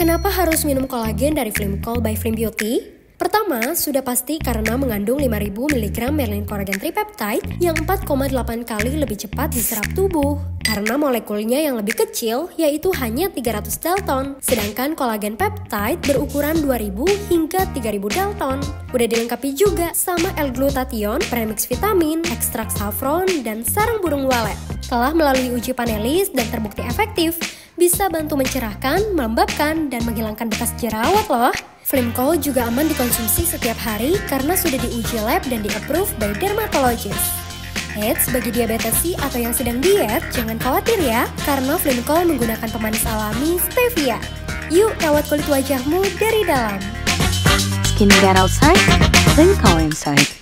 Kenapa harus minum kolagen dari Flimcol by Flim Beauty? Pertama, sudah pasti karena mengandung 5000 mg merlin collagen tripeptide yang 4,8 kali lebih cepat diserap tubuh. Karena molekulnya yang lebih kecil, yaitu hanya 300 dalton, sedangkan kolagen peptide berukuran 2000 hingga 3000 dalton. Udah dilengkapi juga sama L-glutathione, premix vitamin, ekstrak saffron, dan sarang burung walet. Telah melalui uji panelis dan terbukti efektif, bisa bantu mencerahkan, melembabkan, dan menghilangkan bekas jerawat loh. Flimcol juga aman dikonsumsi setiap hari karena sudah diuji lab dan di-approve by dermatologist. Eits, bagi diabetes C atau yang sedang diet, jangan khawatir ya, karena Flimcol menggunakan pemanis alami stevia. Yuk rawat kulit wajahmu dari dalam. Skin bad outside, Flimcol inside.